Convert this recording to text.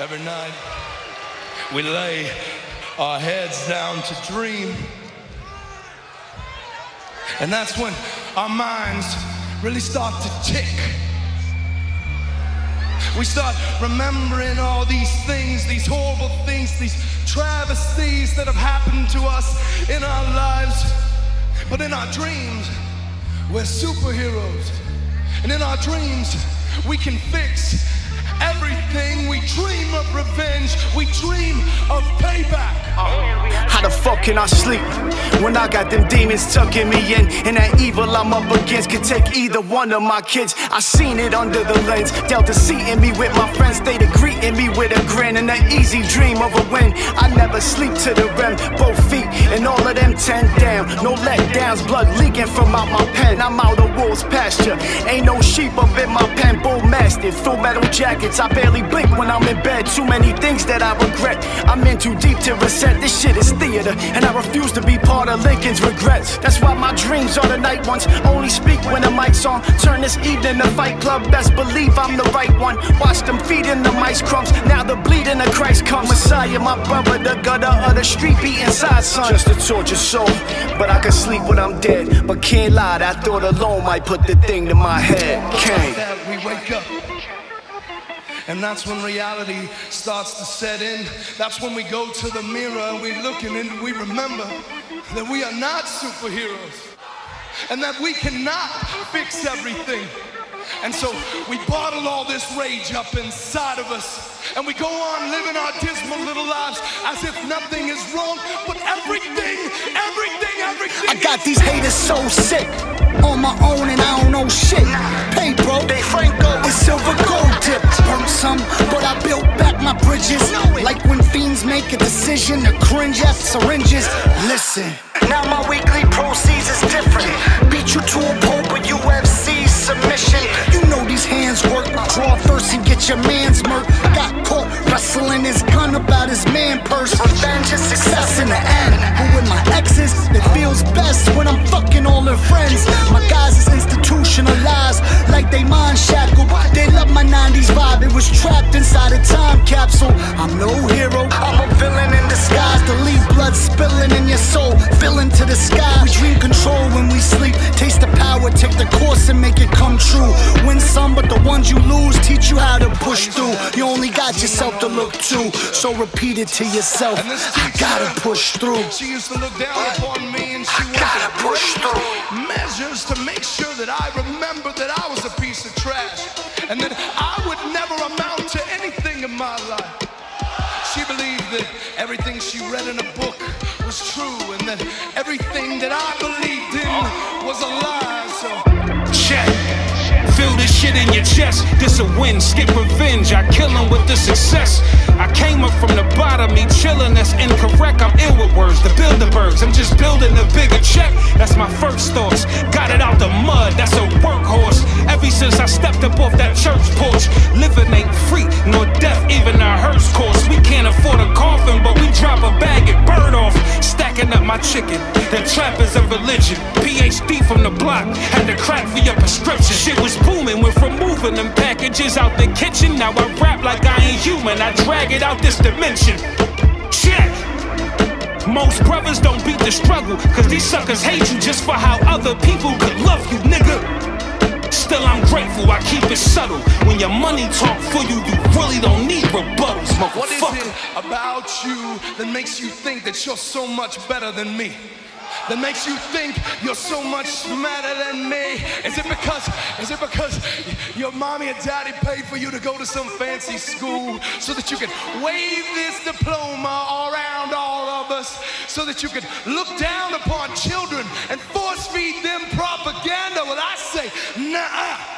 Every night we lay our heads down to dream. And that's when our minds really start to tick. We start remembering all these things, these horrible things, these travesties that have happened to us in our lives. But in our dreams, we're superheroes. And in our dreams, we can fix everything. We dream of revenge. We dream of payback. Oh. How the fuck can I sleep when I got them demons tucking me in? And that evil I'm up against could take either one of my kids. I seen it under the lens. Delta seating me with my friends, they to greeting me with a grin and an easy dream of a win. I never sleep to the rim, both feet and all of them ten down. No letdowns, blood leaking from out my pen. I'm out of wolves pasture. Ain't no sheep up in my pen, bull mastiff, full metal jackets. I barely blink when I'm in bed. Too many things that I regret. I'm in too deep to reset. This shit is theater, and I refuse to be part of Lincoln's regrets. That's why my dreams are the night ones. Only speak when the mic's on. Turn this evening to Fight Club. Best believe I'm the right one. Watch them feeding the mice crumbs. Now the bleeding of Christ comes. Messiah, my brother, the gutter of the street beat inside, son. Just a tortured soul, but I can sleep when I'm dead. But can't lie, that thought alone might put the thing to my head. Can't. we wake up. And that's when reality starts to set in. That's when we go to the mirror and we look in and we remember that we are not superheroes and that we cannot fix everything. And so we bottle all this rage up inside of us and we go on living our dismal little lives as if nothing is wrong, but everything, everything, everything. I got these haters so sick. On my own and I don't know shit. Pay bro, a decision to cringe at syringes. Listen, now my weekly proceeds is different. Beat you to a pulp with UFC submission. You know these hands work. Draw first and get your man's murk. Got caught wrestling his gun about his man purse. Revenge is success in the end. But with my exes, it feels best when I'm fucking all their friends. My guys is institutionalized, like they mind shackled. They love my 90s vibe, it was trapped inside a time capsule. I'm no hero, spilling in your soul, filling to the sky. We dream control when we sleep, taste the power, take the course and make it come true. Win some, but the ones you lose teach you how to push through. You only got yourself to look to, so repeat it to yourself. I gotta push through. She used to look down upon me and she I gotta push through. measures to make sure that I remember that I was a piece of trash and that I would never amount everything she read in a book was true and that everything that I believed in was a lie. So Check. Feel this shit in your chest. This a win. Skip revenge. I kill him with the success. I came up from the bottom. Me chillin'. That's incorrect. I'm ill with words. The Bilderbergs. I'm just building a bigger check. That's my first thoughts. Got it out the mud. That's a workhorse. Ever since I stepped up off that church porch, living ain't free nor death. Even a hearse course. We can't afford a coffin, my chicken. The trappers a religion. PhD from the block. Had to crack for your prescription. Shit was booming. Went from moving them packages out the kitchen. Now I rap like I ain't human. I drag it out this dimension. Check. Most brothers don't beat the struggle, cause these suckers hate you just for how other people could love you, nigga. Still, I'm grateful, I keep it subtle. When your money talk for you, you really don't need rebuttals, What is it about you that makes you think that you're so much better than me? That makes you think you're so much smarter than me? Is it because is it because your mommy and daddy paid for you to go to some fancy school so that you can wave this diploma around all of us so that you could look down upon children and force feed them propaganda? Well, I say, nah.